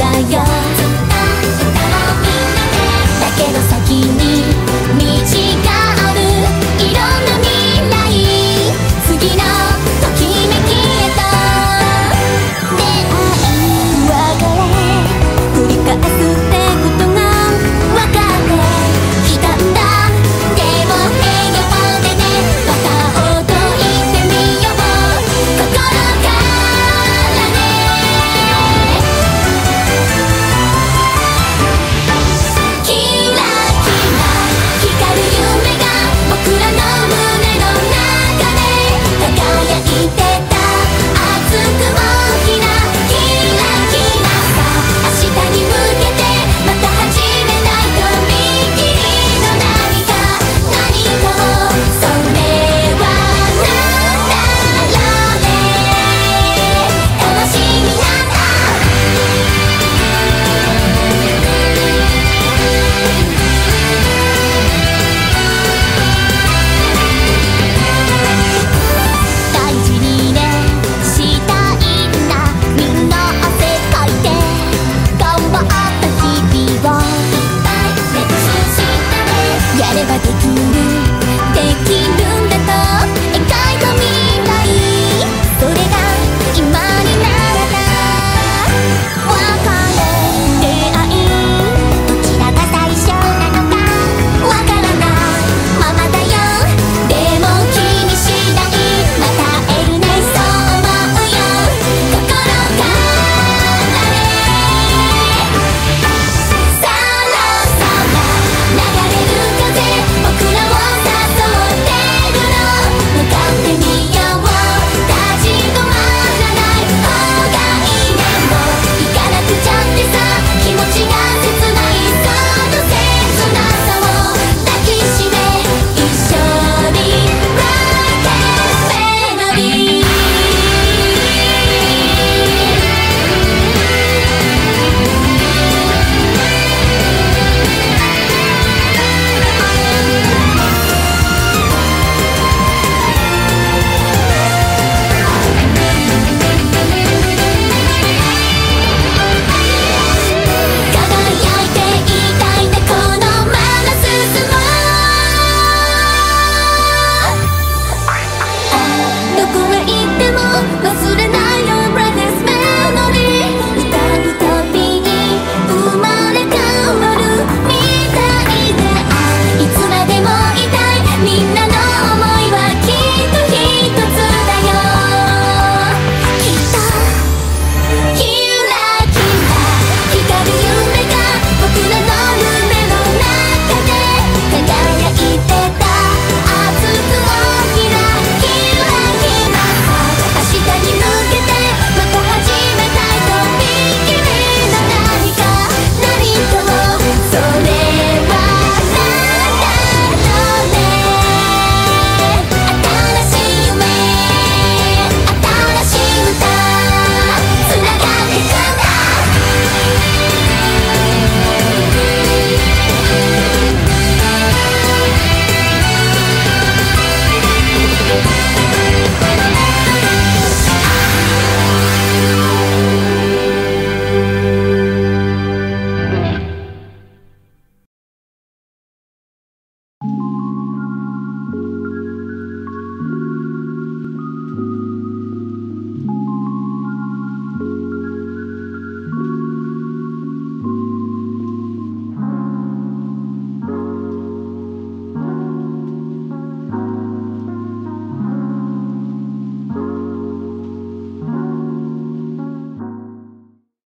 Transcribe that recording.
だよ Everybody